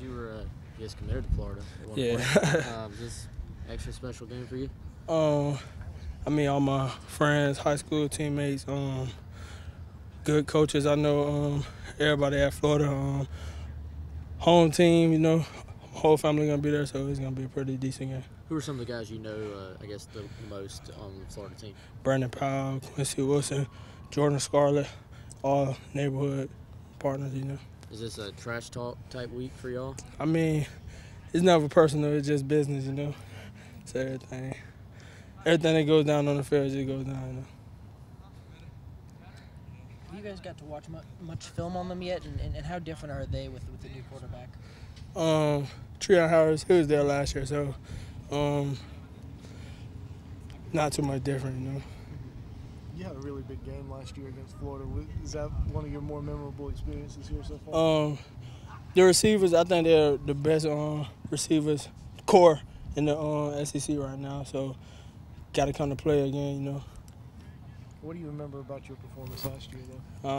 years, you were, uh, I guess, committed to Florida. At one Yeah. Point. um, this extra special game for you? Um, I mean, all my friends, high school teammates, um, good coaches. I know um, everybody at Florida. Um, home team, you know, whole family gonna be there, so it's gonna be a pretty decent game. Who are some of the guys you know? Uh, I guess the most on the Florida team. Brandon Powell, Quincy Wilson, Jordan Scarlett, all neighborhood partners, you know. Is this a trash talk type week for y'all? I mean, it's never personal. It's just business, you know. So everything, everything that goes down on the field just goes down. You know. Have you guys got to watch much, much film on them yet, and, and, and how different are they with with the new quarterback? Um, Treon Harris, he was there last year, so um, not too much different, you know. You had a really big game last year against Florida. Is that one of your more memorable experiences here so far? Um, the receivers, I think they're the best um, receivers corps in the um, SEC right now. So, got to come to play again, you know. what do you remember about your performance last year, though?